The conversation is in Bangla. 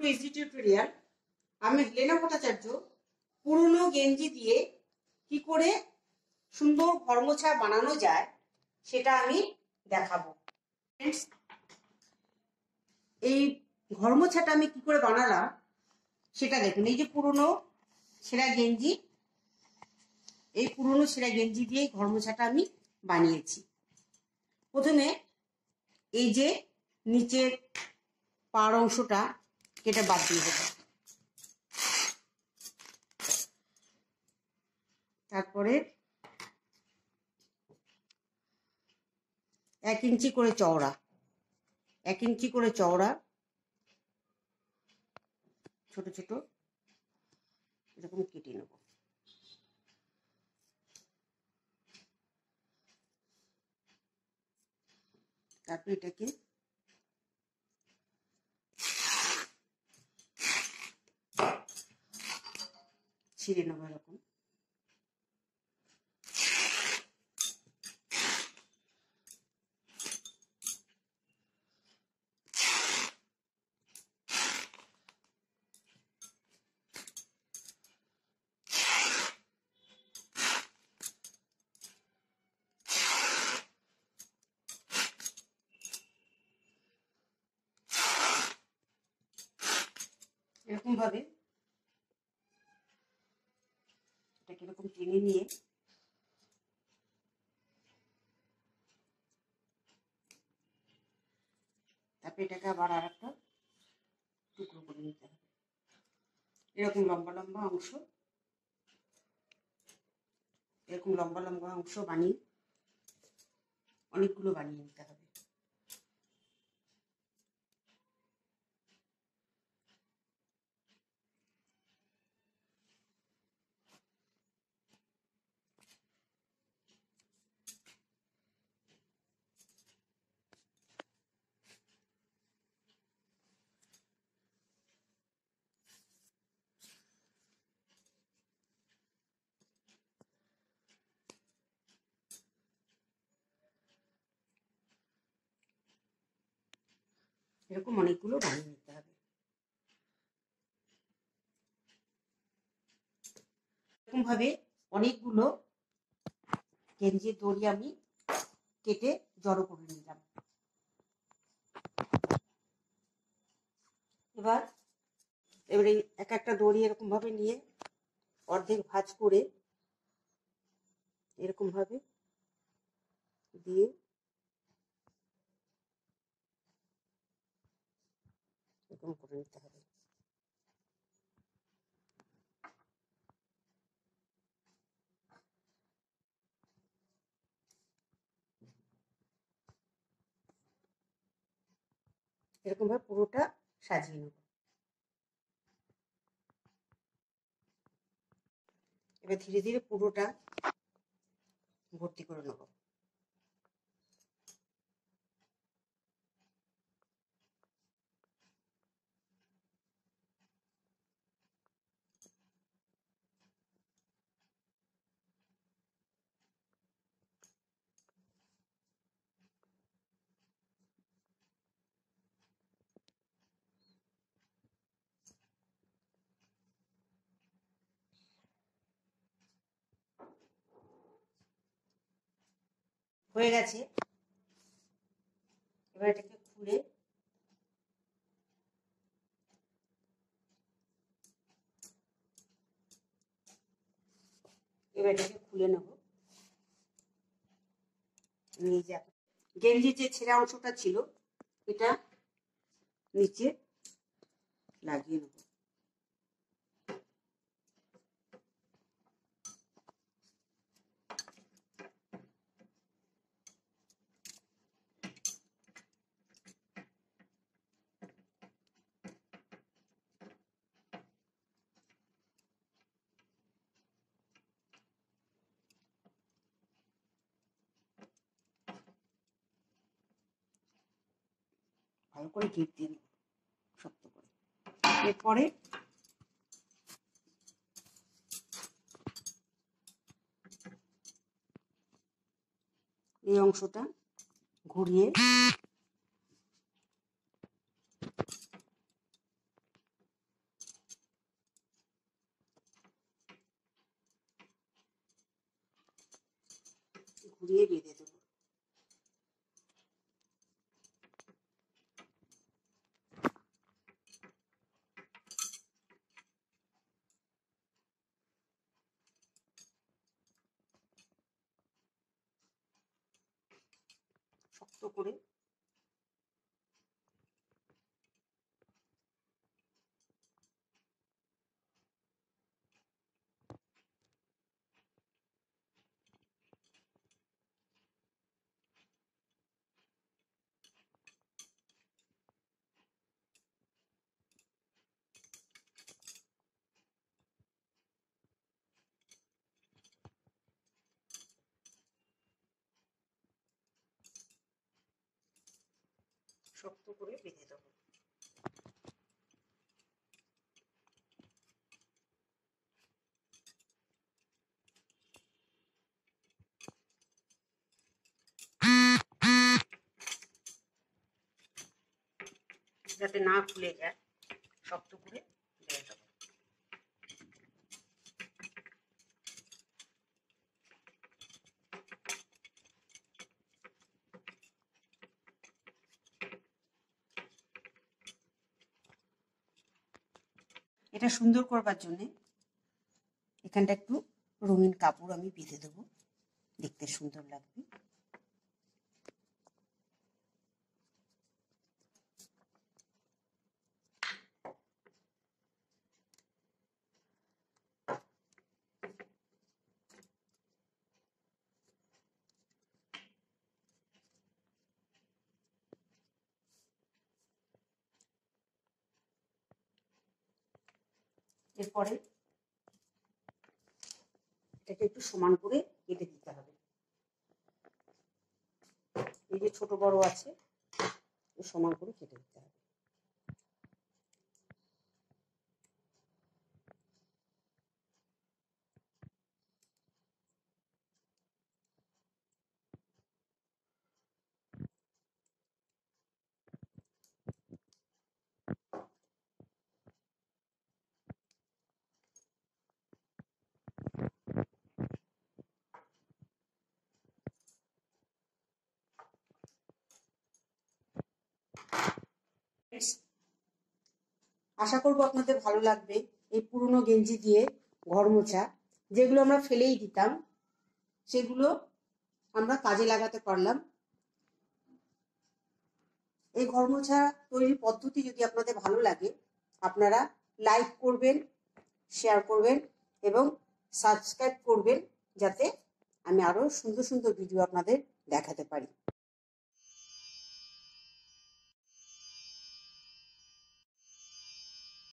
টু ইজি টিউটোরিয়াল আমি লেনা ভট্টাচার্য, পুরনো গেঞ্জি দিয়ে কি করে সুন্দর ঘরমোছা বানানো যায় সেটা আমি দেখাবো। এই ঘরমোছাটা আমি কি করে বানালাম সেটা দেখুন। এই যে পুরনো সেরা গেঞ্জি, এই পুরনো সেরা গেঞ্জি দিয়ে ঘরমোছাটা আমি বানিয়েছি। প্রথমে এই যে নিচের পাড় অংশটা কেটে বাদ দিয়ে দেবো। তারপরে এক ইঞ্চি করে চওড়া, এক ইঞ্চি করে চওড়া, ছোট ছোট, এরকম কেটে নেব। তারপরে এটাকে ছিঁড়ে নেব এরকম। এরকম ভাবে এটাকে এরকম টেনে নিয়ে। তারপরে এটাকে আবার আর একটা টুকরো করে নিতে হবে। এরকম লম্বা লম্বা অংশ। এরকম লম্বা লম্বা অংশ বানিয়ে অনেকগুলো বানিয়ে নিতে হবে। এরকম অনেকগুলো বানিয়ে নিতে হবে। এরকম ভাবে অনেকগুলো গেঞ্জির দড়ি আমি কেটে জড়ো করে নিলাম। এবার, এবারে এক একটা দড়ি এরকম ভাবে নিয়ে অর্ধেক ভাঁজ করে এরকম ভাবে দিয়ে এরকম করে নিতে হবে। এরকম ভাবে পুরোটা সাজিয়ে নেব। এবার ধীরে ধীরে পুরোটা ভর্তি করে নেব। হয়ে গেছে। এবার এটাকে খুলে এবার এটাকে খুলে নেব। নিয়ে যা গেঞ্জির যে ছেঁড়া অংশটা ছিল, এটা নিচে লাগিয়ে নেব। ভালো করে ঘিট দিয়ে নেব শক্ত করে। এরপরে এই অংশটা ঘুরিয়ে ঘুরিয়ে বেঁধে শক্ত করে শক্ত করে বেঁধে দেবো। যাতে না খুলে যায় শক্ত করে বেঁধে দেবো এটা সুন্দর করবার জন্যে এখানটা একটু রঙিন কাপড় আমি বেঁধে দেবো। দেখতে সুন্দর লাগবে। এরপরে এটাকে একটু সমান করে কেটে দিতে হবে। এই যে ছোট বড় আছে সমান করে কেটে দিতে হবে। আশা করব আপনাদের ভালো লাগবে এই পুরনো গেঞ্জি দিয়ে ঘর মোছা। যেগুলো আমরা ফেলেই দিতাম, সেগুলো আমরা কাজে লাগাতে পারলাম। এই ঘর মোছা তৈরির পদ্ধতি যদি আপনাদের ভালো লাগে, আপনারা লাইক করবেন শেয়ার করবেন এবং সাবস্ক্রাইব করবেন, যাতে আমি আরও সুন্দর সুন্দর ভিডিও আপনাদের দেখাতে পারি।